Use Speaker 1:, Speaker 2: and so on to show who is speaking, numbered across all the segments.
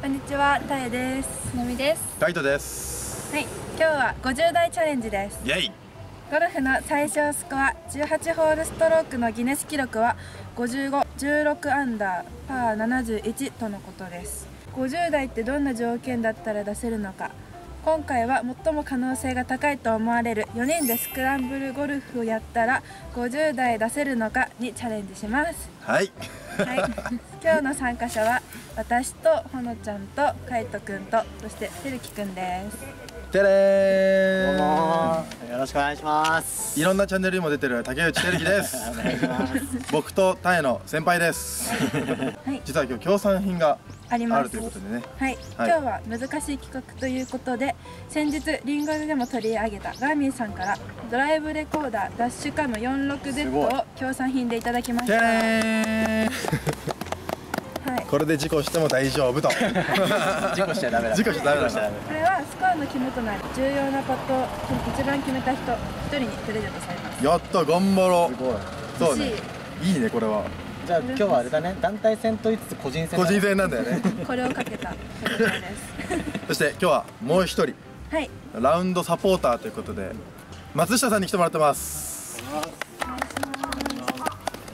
Speaker 1: こんにちは、たえです。のみです。
Speaker 2: ライトです
Speaker 1: はい、今日は50代チャレンジです。
Speaker 2: イェイ
Speaker 1: ゴルフの最小スコア18ホールストロークのギネス記録は55、16アンダー、パー71とのことです。50代ってどんな条件だったら出せるのか。今回は最も可能性が高いと思われる4人でスクランブルゴルフをやったら50代出せるのかにチャレンジします。
Speaker 2: はい
Speaker 1: はい、今日の参加者は私とほのちゃんとかいとくんとそしててるきくんです。
Speaker 2: てれ
Speaker 3: どう
Speaker 2: ー。
Speaker 3: もよろしくお願いします。
Speaker 2: いろんなチャンネルにも出てる竹内てるきです。
Speaker 3: お願いします。
Speaker 2: 僕とタエの先輩です。
Speaker 1: はい。
Speaker 2: 実は今日協賛品があ
Speaker 1: ります
Speaker 2: ということでね。
Speaker 1: はい、
Speaker 2: はい。
Speaker 1: 今日は難しい企画ということで先日リンゴでも取り上げたガーミンさんからドライブレコーダーダッシュカム 46Z を協賛品でいただきましてた。
Speaker 2: れ
Speaker 1: は
Speaker 2: ー
Speaker 1: い、
Speaker 2: これで事故しても大丈夫と。
Speaker 3: 事故しちゃダメだ。
Speaker 2: 事故しちゃダメだ。
Speaker 1: これはスコアの肝となる重要なパットを一番決めた人一人にプレゼントされます。
Speaker 2: やった頑張ろ
Speaker 3: すごい。う
Speaker 2: そうね。いいねこれは
Speaker 3: じゃあ今日はあれだね。団体戦と言いつつ個人戦だ
Speaker 2: 個人戦なんだよね。
Speaker 1: これをかけた。
Speaker 2: そして今日はもう一人。
Speaker 1: はい。
Speaker 2: ラウンドサポーターということで松下さんに来てもらってます。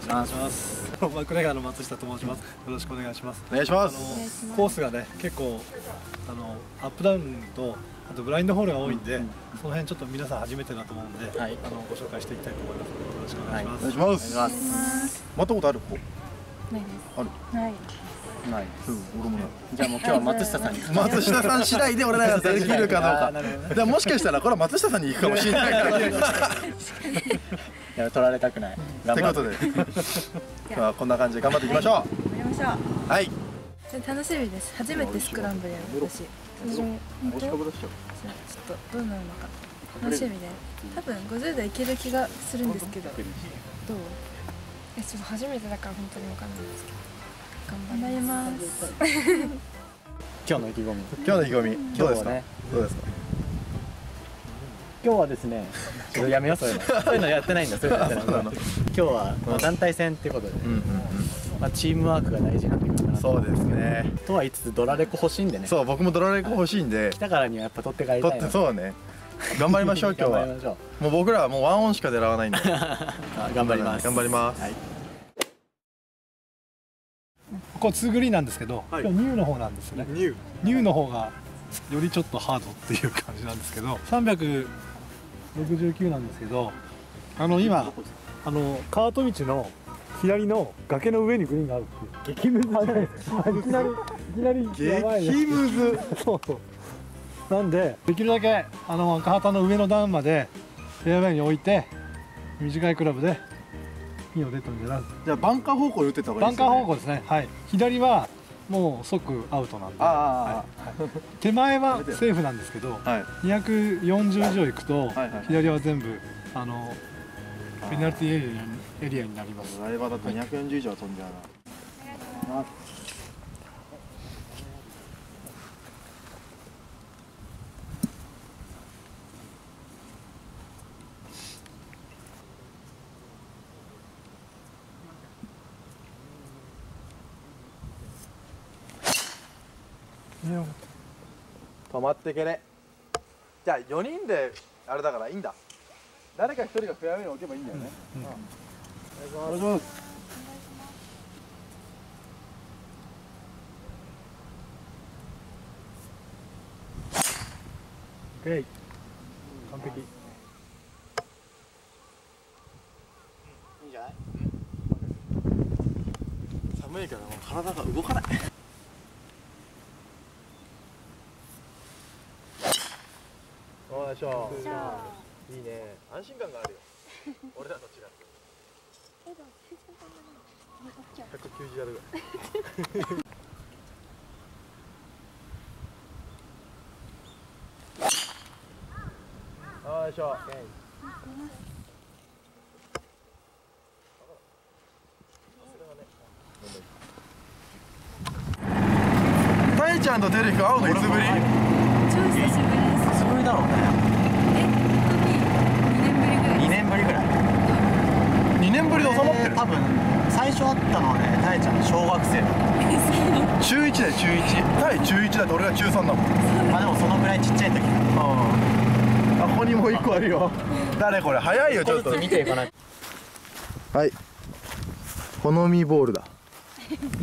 Speaker 3: お願いします。
Speaker 4: マクレガーの松下と申します。よろしくお願いします。
Speaker 2: お願いしま
Speaker 4: あ
Speaker 2: す
Speaker 4: のコースがね結構あのアップダウンとあとブラインドホールが多いんで、その辺ちょっと皆さん初めてだと思うんで、
Speaker 3: はい。
Speaker 4: あのご紹介していきたいと思います。よろしくお願いします。
Speaker 2: お願いします。
Speaker 3: お願いします。
Speaker 2: 回ったことあるここ
Speaker 1: ないで
Speaker 2: ある
Speaker 1: す。ない
Speaker 3: ない
Speaker 2: うん俺もない。
Speaker 3: じゃあもう今日は松下さんに。
Speaker 2: 松下さん次第で俺らができるかどうか。
Speaker 3: なるほど。ね
Speaker 2: でももしかしたらこれは松下さんに行くかもしれないから。
Speaker 3: いや取られたくない。
Speaker 2: ということで。今日はこんな感じで頑張っていきましょ
Speaker 1: やりましょう。
Speaker 2: うはい。
Speaker 1: 楽しみです。初めてスクランブルやる私それ本当ちょっとどうなるのか楽しみで。多分50代いける気がするんですけど。どう？
Speaker 5: えちょっと初めてだから本当にわかんないんですけど。
Speaker 1: 頑張ります。
Speaker 3: 今日の意気込み。
Speaker 2: 今日の意気込み。どうですか？
Speaker 3: 今日はね
Speaker 2: どうですか？
Speaker 3: 今日はですねちょっとやめよう。そういうの。そういうのやってないんだ。そういうのやってない
Speaker 2: そうなの。
Speaker 3: 今日はまあ団体戦っていうことで。ね
Speaker 2: うんうん
Speaker 3: まあチームワークが大事なんだけどな
Speaker 2: そうですね。
Speaker 3: とは言いつつドラレコ欲しいんでね。
Speaker 2: そう僕もドラレコ欲しいんで。
Speaker 3: 来たからにはやっぱ取って帰り
Speaker 2: 取って
Speaker 3: たいな
Speaker 2: そうね。頑張りましょう 今日は。
Speaker 3: 頑張りましょう。
Speaker 2: もう僕らはもうワンオンしか狙わないんで。
Speaker 3: あ頑張ります。
Speaker 2: 頑張ります。
Speaker 3: はい。
Speaker 4: ここツーグリーンなんですけど、今日ニューの方なんですよね。
Speaker 2: ニュー。
Speaker 4: ニューの方がよりちょっとハードっていう感じなんですけど、369なんですけど、あの今あのカート道の左の崖の上にグリーンがあるっていう。激ムズ。いきなりいきなり
Speaker 2: 激ムズ。
Speaker 4: そう。そうなんでできるだけあの赤旗の上の段までフェアウェイに置いて短いクラブでピンを出たんじゃなくて
Speaker 2: じゃあバンカー方向に打ってった方が
Speaker 4: バンカー
Speaker 2: いいですよね
Speaker 4: 方向ですね。はい。左はもう即アウトなんで。はいはい。手前はセーフなんですけど
Speaker 2: はい。
Speaker 4: 240以上行くと
Speaker 2: はいはい。
Speaker 4: 左は全部あのペナルティーエリアにエリアになります。
Speaker 2: ドライバーだと240以上は飛んじゃうな。止まってけれじゃあ4人であれだからいいんだ誰か1人がフェアウェイに置けばいいんだよね、お願いします。
Speaker 4: オッケー完璧。
Speaker 3: いいんじゃない
Speaker 2: 寒いからもう体が動かないおいしょいいね。安心感があるよ。俺らと違って190ヤードぐらい。よいしょ。タイちゃんとテレキ会うのいつぶり？
Speaker 1: 超久しぶりです。
Speaker 3: すごいだろうね。
Speaker 1: え本当に2年ぶりぐらい
Speaker 3: 2年ぶりぐらい。
Speaker 2: 2年ぶりで収まってる？
Speaker 6: 多分最初会ったのはねたえちゃん小学生だっ
Speaker 2: 中1だよ中1タイ中1だって俺が中3だもん。
Speaker 6: たまあでもそのぐらいちっちゃい時。
Speaker 2: あここにもう1個あるよ。誰これ？早いよちょっと。
Speaker 3: 見ていかない
Speaker 2: はい。ほのみボールだ。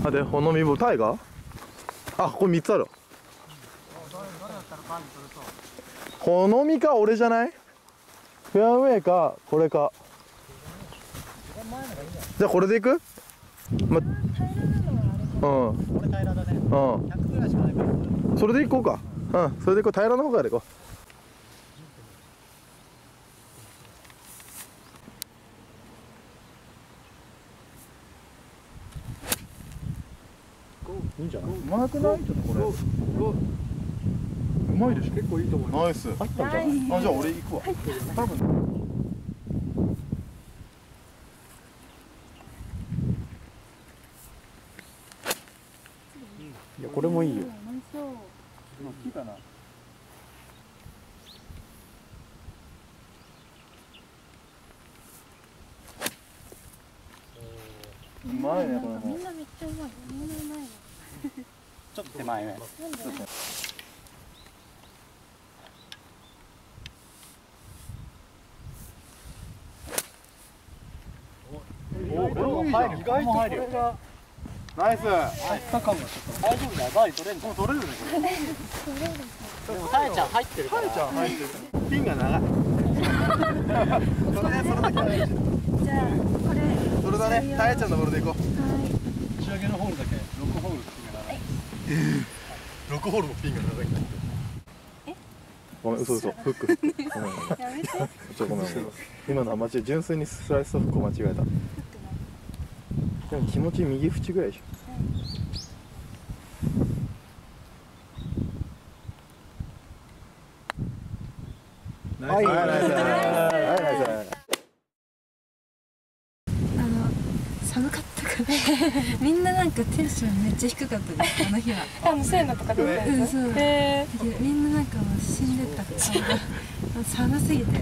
Speaker 2: あでほのみボール。タイガー？あここ3つあるほのみか俺じゃない？フェアウェイかこれか。じゃあこれでいく？まうん。うん。
Speaker 6: これ平らだね100ぐらいしかないから
Speaker 2: それでいこうか。うん。それでいこう。平らの方からいこ
Speaker 4: いいんじゃない？う
Speaker 2: まくない？ちょっとこれ。まいでしょ
Speaker 4: 結構いいと思います。
Speaker 2: ナイス。
Speaker 4: 入ったんじゃない？
Speaker 2: あじゃあ俺行くわ。多分。
Speaker 4: いやこれもいいよ。
Speaker 2: うまいねこれも。
Speaker 5: みんなめっちゃうまい。みんなうまいの。
Speaker 6: ちょっと手前ね
Speaker 2: おこれも入る意外と入るよ。ナイス。
Speaker 6: 大丈夫だよバーディー取れんの
Speaker 2: 取れるねこ
Speaker 6: でもたえちゃん入ってるから。
Speaker 2: れちゃん入ってるピンが長いそれねそれだけ
Speaker 1: じゃあこれ
Speaker 2: それだねタエちゃんのボールでいこう。
Speaker 4: 打ち上げのホールだけ6ホールってい。うのが長い
Speaker 2: 6ホールのピンが長いんだごめん嘘嘘。フック。フックごめん。ごめん
Speaker 1: やめて。
Speaker 2: ちょごめんごめん今のは間違え純粋にスライスとフックを間違えたでも気持ち右縁ぐらいでしょ。
Speaker 4: はい。
Speaker 2: はいナイスはいナイス
Speaker 1: あの寒かった。から みんななんかテンションめっちゃ低かったですあの日は。
Speaker 5: あの線路とかで見たやつ
Speaker 1: うんそう。みんななんかもう死んでたから 寒すぎて。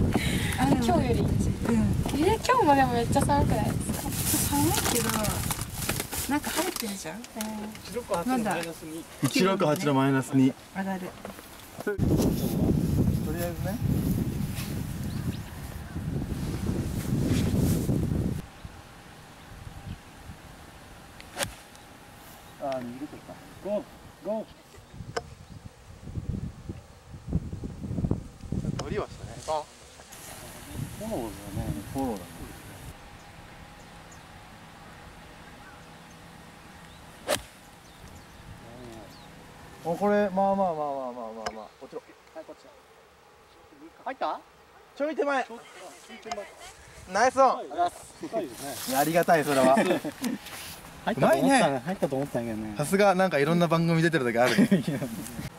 Speaker 1: あ
Speaker 5: 今日より。
Speaker 1: うん。
Speaker 5: ーえ今日もでもめっちゃ寒くないですか？
Speaker 1: 寒いけどなんか晴れてるじゃん
Speaker 4: ？16
Speaker 1: まだ
Speaker 2: ？168のマイナス2
Speaker 1: 上がる。
Speaker 2: とりあえずねああ逃げてた
Speaker 4: ゴーゴー。
Speaker 2: 無理はしたね。
Speaker 4: フォローだねフォローだね。
Speaker 2: おこれまあまあまあまあまあまあまあこっちろ
Speaker 6: 入った？
Speaker 2: ちょい手前。ナイスオン。
Speaker 4: 深いです。ね
Speaker 2: ありがたいそれは
Speaker 6: 入
Speaker 2: ったと思ったね。
Speaker 6: 入ったと思ったんやけどね。
Speaker 2: さすがなんかいろんな番組出てる時あるね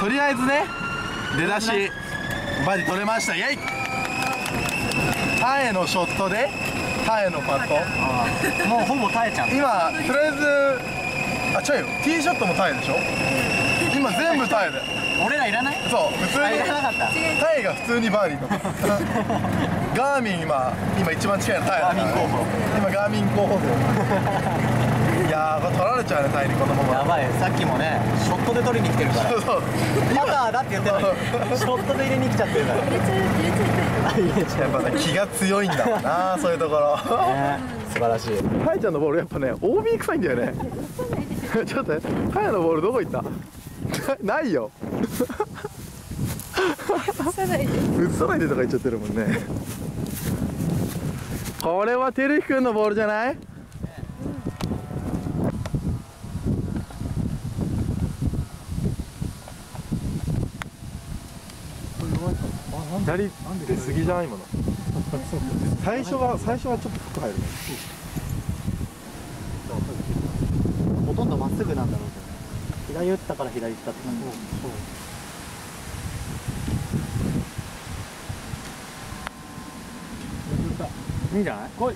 Speaker 2: とりあえずね出だしバディ取れました。イェイ。タエのショットでタエのパット。
Speaker 6: もうほぼたえちゃん。
Speaker 2: 今とりあえずあ違うよ。ティーショットもタエでしょ？今全部タエで。
Speaker 6: 俺らいらない？
Speaker 2: そう普通に。
Speaker 6: あいらなかった。
Speaker 2: タイが普通にバーディーと ガーミン今今一番近いのタイだから
Speaker 6: ガーミン候補。
Speaker 2: 今ガーミン候補で。いやーこれ取られちゃうねタイにこのまま。
Speaker 6: やばいさっきもねショットで取りに来てるから。
Speaker 2: そうそう。
Speaker 6: パターだって言ってたのにショットで入れに来ちゃってるから。
Speaker 1: 入れちゃう入れちゃいたい
Speaker 6: 入れちゃ
Speaker 2: やっぱね気が強いんだもんなそういうところ。
Speaker 6: うね素晴らしい。
Speaker 2: タイちゃんのボールやっぱね OB 臭いんだよね。ちょっとねタイのボールどこ行った？ないよ。
Speaker 1: さないで。
Speaker 2: 映さないでとか言っちゃってるもんね。これはてるひくんのボールじゃない？左出過ぎじゃん今の。最初は最初はちょっとフック入るね。
Speaker 6: ほとんどまっすぐなんだろうけどね。左打ったから左行ったって感じ、いいんじゃない？来い。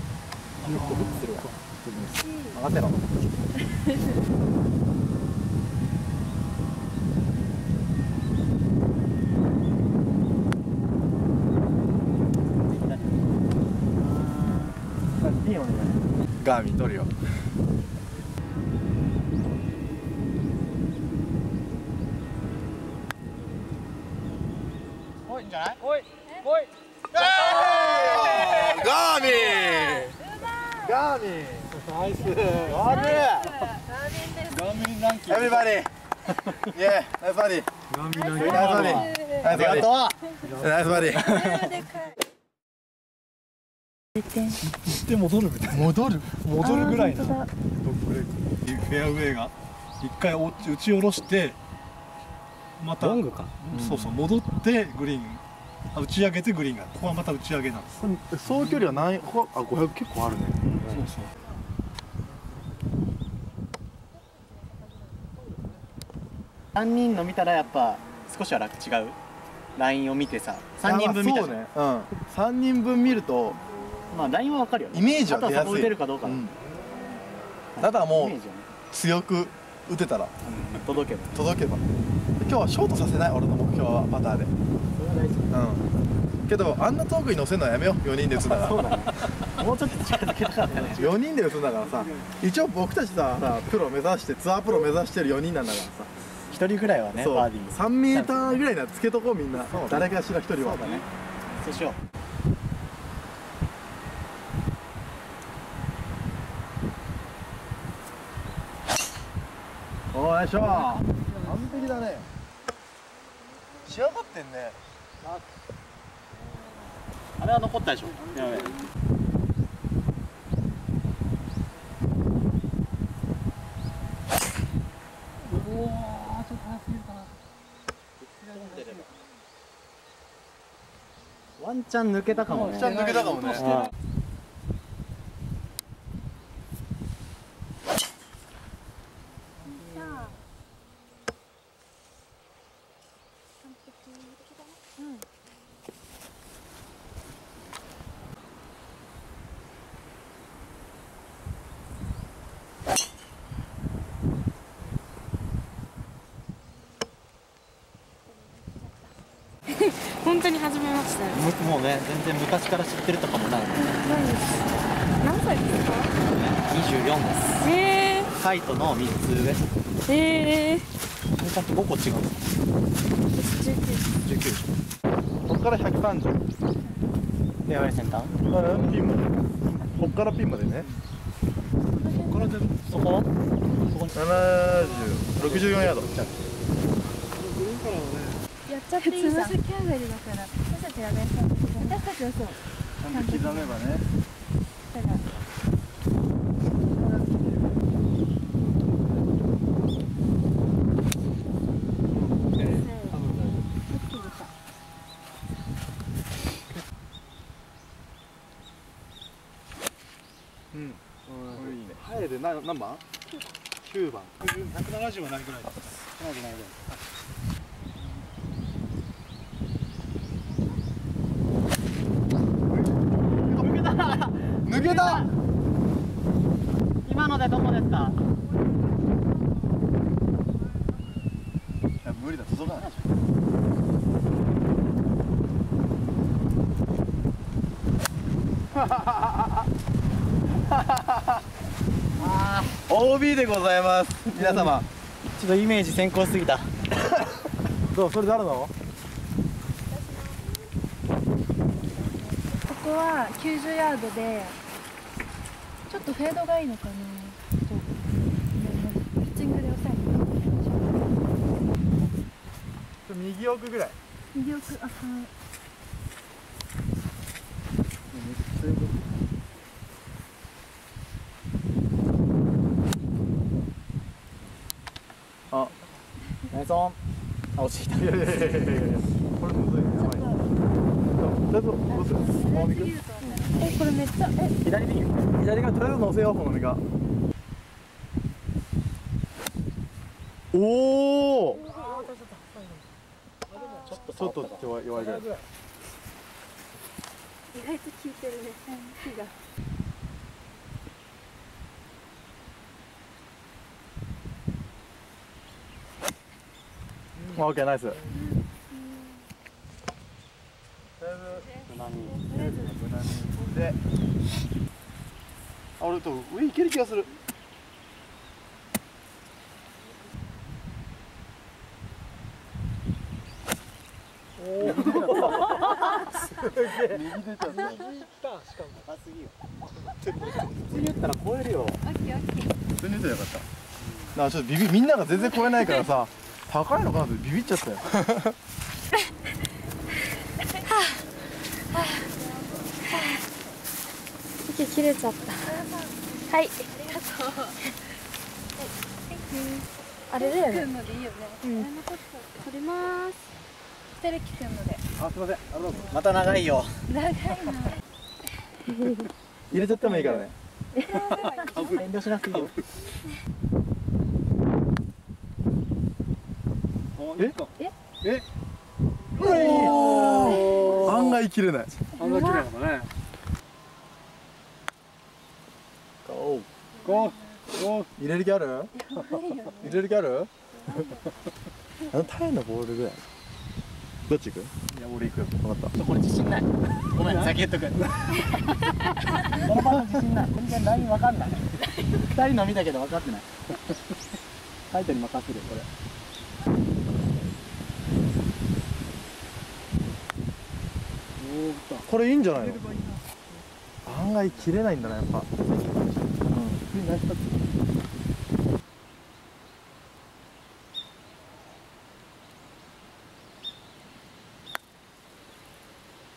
Speaker 2: 任せろ。
Speaker 6: いいよね
Speaker 2: ガーミン取るよ。
Speaker 6: 来いいんじゃない？来い。来い。
Speaker 2: ガー！ミン。ガーミン。
Speaker 4: ナイス
Speaker 2: ガーミン
Speaker 6: ガーミンランキン。グが
Speaker 2: buddy.
Speaker 6: と う
Speaker 2: Nice buddy
Speaker 4: 行って戻るみたいな。戻る？戻るぐらいなドッグブレークフェアウェイが。一回お打ち下ろしてまた
Speaker 3: ロングか。
Speaker 4: そうそう戻ってグリーン。あ打ち上げてグリーンが。ここはまた打ち上げなんです。
Speaker 2: 総距離は何ほあ500結構あるね。
Speaker 4: そうそう。
Speaker 6: 3人の見たらやっぱ少しは楽違う？ラインを見てさ3人分見たじゃん、
Speaker 2: ね。うん。3人分見ると
Speaker 6: まあラインは分かるよね。
Speaker 2: イメージは出やすい。
Speaker 6: そこ打てるかどうかだ、
Speaker 2: うん。ただもう
Speaker 6: イメージはね。
Speaker 2: 強く打てたら。
Speaker 6: うん。届けば。
Speaker 2: 届けば。今日はショートさせない俺の目標はパターで。
Speaker 6: それは大事。
Speaker 2: うん。けどあんな遠くに乗せるのはやめよう。4人で打つんだから。
Speaker 6: そうだねもうちょっと近づけたかったね。
Speaker 2: 4人で打つんだからさ。一応僕たちささプロ目指してツアープロ目指してる4人なんだからさ。
Speaker 6: 一人ぐらいはね
Speaker 2: そう。
Speaker 6: バーディー。
Speaker 2: 3メーターぐらいならつけとこうみんな。誰かしら1人は。
Speaker 6: そうだね。そうしよ
Speaker 2: おーいしょ完璧だね。仕上がってんね。
Speaker 6: うあれは残ったでしょ。やワンチャン抜けたかもね。
Speaker 2: ちゃん抜けたかもね
Speaker 5: 本当に初めまして
Speaker 6: もうね全然昔から知ってるとかもない
Speaker 5: 何歳です。か
Speaker 6: 24です
Speaker 5: え
Speaker 6: カイトの3つ上。
Speaker 5: ー、えー、
Speaker 6: ちゃんと5個違う。んです
Speaker 5: 19
Speaker 2: こっから130
Speaker 6: フェアウェイセンター
Speaker 2: ピンまで。こっからピンまでね。
Speaker 6: これでそこ
Speaker 2: 7064ヤード。
Speaker 1: やっちゃっていいさキャンベルだから私たちがね私たちはそう。
Speaker 2: ちゃんと刻めばね。
Speaker 1: だから
Speaker 2: うん。これいいね。入るな何番 ?9 番。
Speaker 4: 170はないぐらい。です
Speaker 2: た
Speaker 6: 今のでどこですか？
Speaker 2: いや無理だ届かな。い
Speaker 6: あ
Speaker 2: OB でございます。皆様。
Speaker 6: ーちょっとイメージ先行すぎた。
Speaker 2: どうそれ誰なの
Speaker 1: ここは90ヤードでちょっとフェードがいいのかな。ピッチングで抑えて
Speaker 2: 右奥ぐらい。
Speaker 1: 右奥あはい。
Speaker 2: あ
Speaker 6: ナイソン。あ落ちてきた。
Speaker 2: いやいやいやいやこれむずいねやばい。りあえずどうする？ほのみく
Speaker 1: えこれめっちゃえ。
Speaker 2: 左に左がとりあえず乗せようほのみが。おおちょっと弱い弱いぐらい。
Speaker 1: 意外と効いてるね。火が。
Speaker 2: オッケーナイスで。あ俺と上行ける気がする。右出ちゃ った
Speaker 6: 普通に言ったら超えるよ。
Speaker 2: 普通に言ったらよかった。なちょっとビビみんなが全然超えないからさ高いのかなってビビっちゃったよ
Speaker 5: 息切れちゃった。はい。あれだよね
Speaker 1: のでいいよね。
Speaker 5: うん。
Speaker 1: 取ります。二人来てるので。
Speaker 2: あすいません。あどうぞ
Speaker 6: また長いよ。
Speaker 1: 長いな
Speaker 2: 入れちゃってもいいからね。
Speaker 6: 遠慮しなくていいよ。
Speaker 2: え？え？おお案外切れない。
Speaker 4: あんな綺麗なんだね
Speaker 6: ゴー
Speaker 4: ゴーゴー
Speaker 2: 入れる気ある入れる気あるあのタイのボールぐらいどっち行くいや俺行くよ分かった
Speaker 6: これ自信ないごめん先言っとくこの自信ない全然ラインわかんない二人の見たけど分かってないタイトに任せるよこれ
Speaker 2: これいいんじゃないの案外切れないんだなやっぱ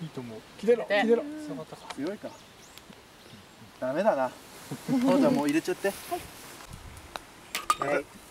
Speaker 4: いいと思う。切れろ切れろ。
Speaker 2: 強いか。ダメだな。このちゃんもう入れちゃって。
Speaker 6: はい